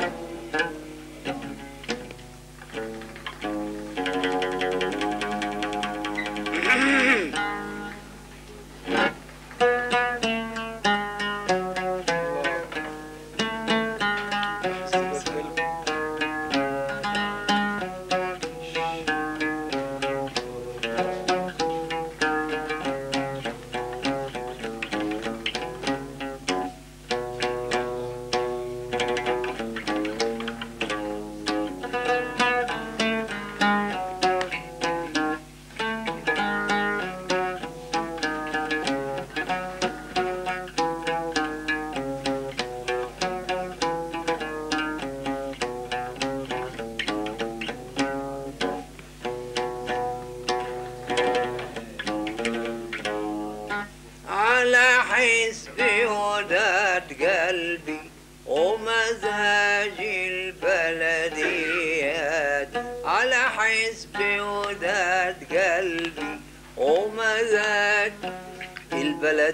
Bye.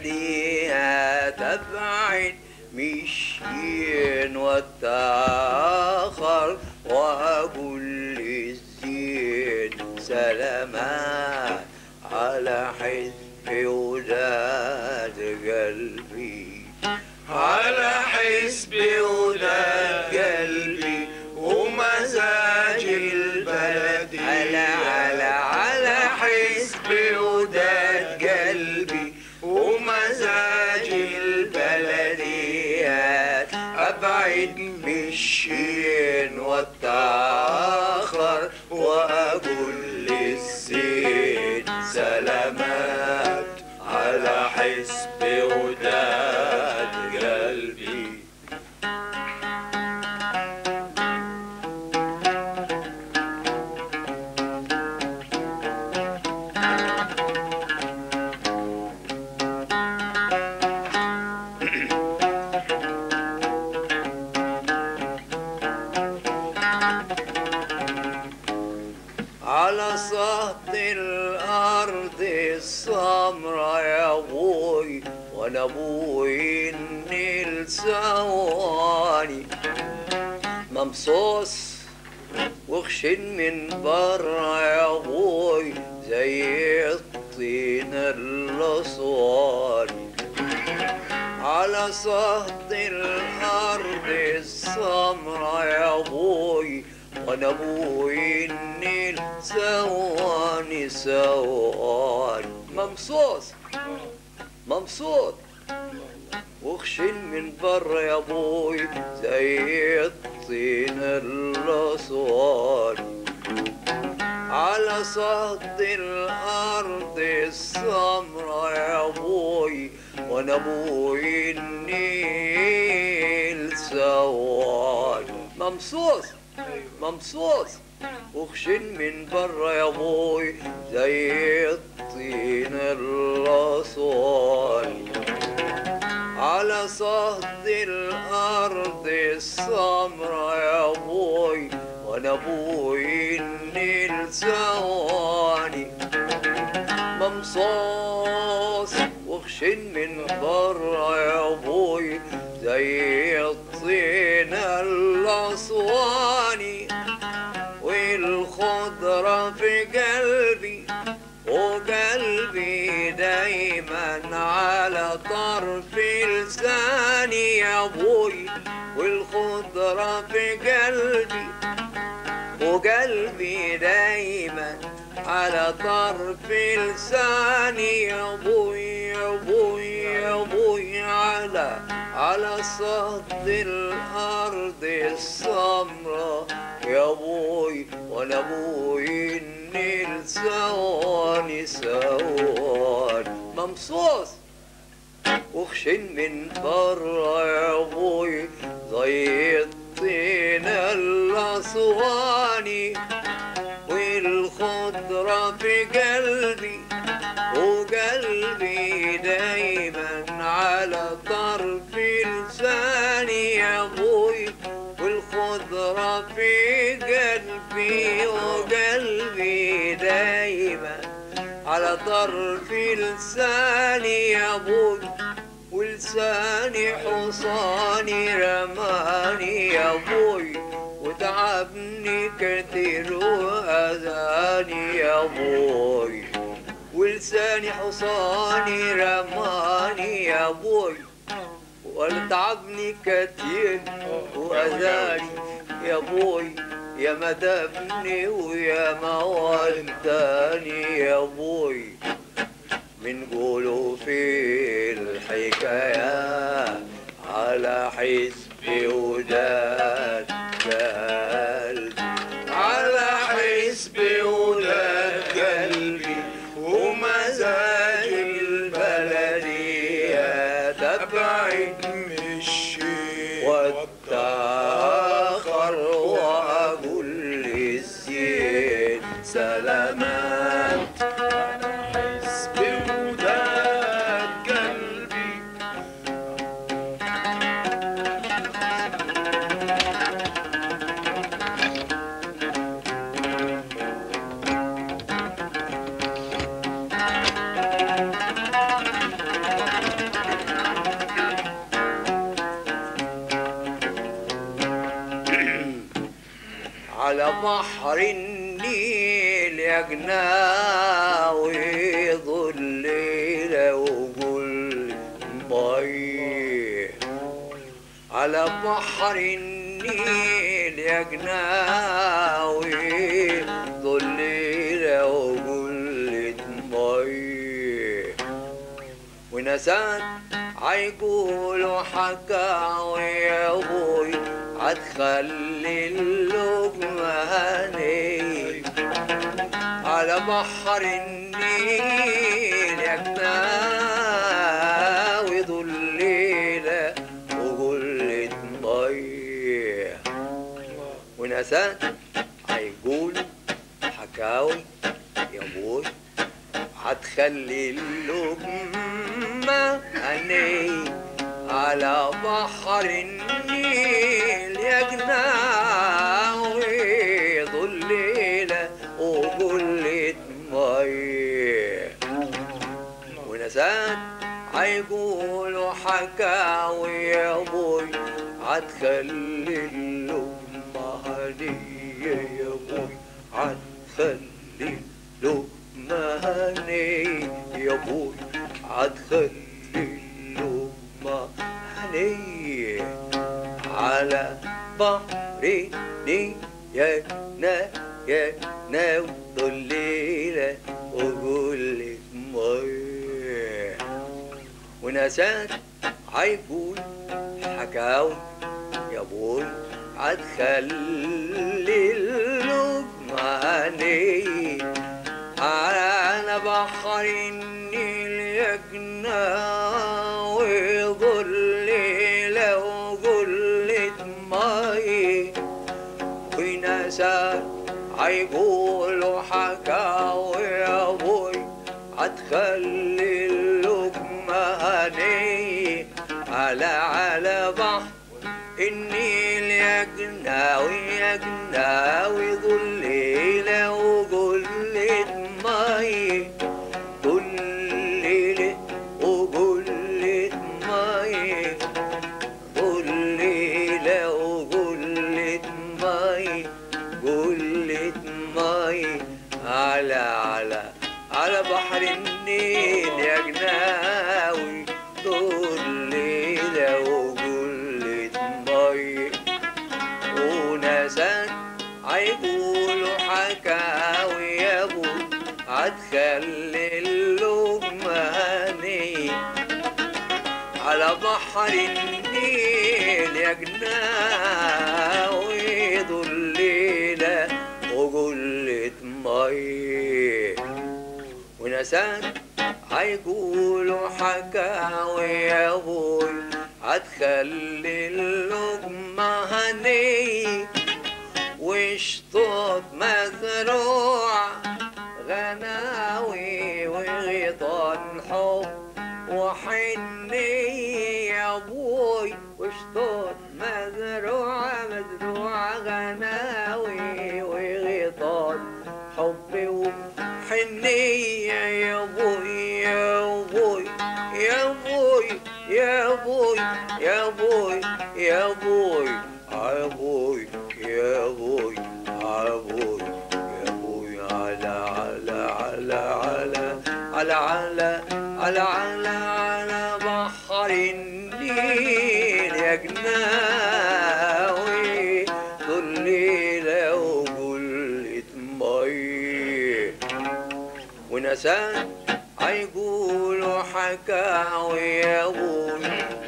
البلدية تبعد مشين واتأخر وأقول للزين سلامات على حزب وداد قلبي. على حسب وداد قلبي ومزاج البلد. على على على حزب قلبي ومزاج البلديات أبعد مشين واتأخر وأقول للزين سلامات على حسب أبوي وأنا أبوي النيل سواني. ممصوص وخشن من برا يا أبوي زي الطين الأسواني. على سطح الأرض السمرة يا أبوي وأنا أبوي النيل سواني سواني. ممصوص ممصوص وخشن من برا يا أبوي زي الطين الأسواني على سطح الأرض السمرة يا أبوي وأنا أبوي النيل سواني ممصوص ممصوص وخشن من برا يا أبوي زي الطين الأسواني على سطح الأرض السمرة يا أبوي وأنا أبوي النيل سواني ممصوص وخشن من برا يا أبوي زي يا أبوي والخضرة في قلبي وقلبي دايما على طرف لساني. يا أبوي يا أبوي يا أبوي على على سطح الأرض السمراء. يا أبوي وأنا أبوي النيل سواني سواني. ممصوص وخشن من يا أبوي زي الطين الاسواني والخضرة في قلبي وقلبي دايما على طرف لساني يا أبوي والخضرة في قلبي وقلبي دايما على طرف لساني يا أبوي. ولساني حصاني رماني يا أبوي وتعبني كثير وأذاني يا أبوي ولساني حصاني رماني يا أبوي وتعبني كثير وأذاني يا أبوي يا ما دفني ويا ما وداني يا أبوي من قولوا في الحكاية على حسب وداد بحر النيل يجنى ويظل لو قل ميه على بحر النيل يا جناوي لو كل مي ونسات عيقول حكاوي يا ابويا خلي اللقمة هني على بحر النيل يا وضل ليلة وكل تضيع وناسات هيقولوا حكاوي يا بوي هتخلي اللقمة هنيه على بحر النيل يجناوي ظليلة وقلة مية ونسات عيقولوا حكاوي يا بوي عتخلي الأمة هنية يا بوي عتخلي الأمة هنية يا بوي عتخلي كاون يا بوي هتخلي اللبنانية على بحر النيل يجنى وجل لو جلة مية ونسى هيقولوا حكاوي يا بوي هتخلي على على بعض إني ليجناوي يجناوي ظلي ليلة قلة مي قلي وقلة مي قلي لو قلة مي قلة مي على على على بحر النيل يا جناوي على بحر النيل يا جناوي ظليلة وقلة مي ونسان هيقولوا حكاوي يا أبوي هتخلي اللقمة هني وشطوط مزروع يا أبوي يا أبوي يا أبوي يا أبوي يا أبوي يا أبوي على على على على على على على على على بحر النيل يا جناوي. ظليلة وقلة مي. ونسان هيقولوا حكاوي حكاويهم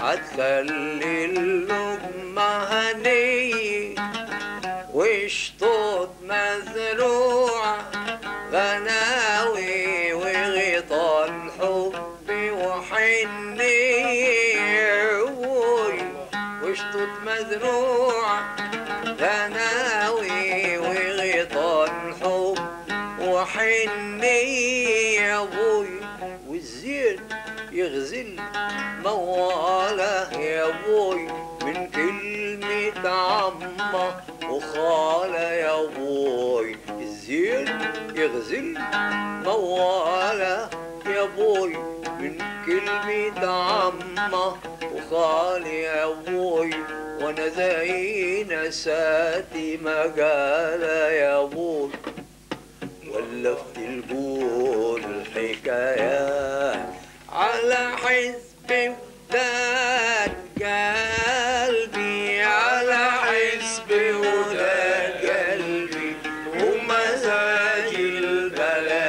هتخلي اللقمة هنية وشطوط مزروعة غناوي وغطاء الحب وحنية وشطوط مزروعة غناوي وغطاء الحب وحنية يغزل مواله يا أبوي من كلمة عمة وخالة يا أبوي الزين يغزل مواله يا أبوي من كلمة عمة وخالي يا أبوي وأنا زي نساتي مقال يا بول ولفت البول الحكايات على حسبي وداد قلبي على حسبي وداد. قلبي ومزاج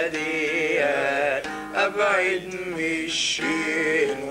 البلديات أبعد من الشين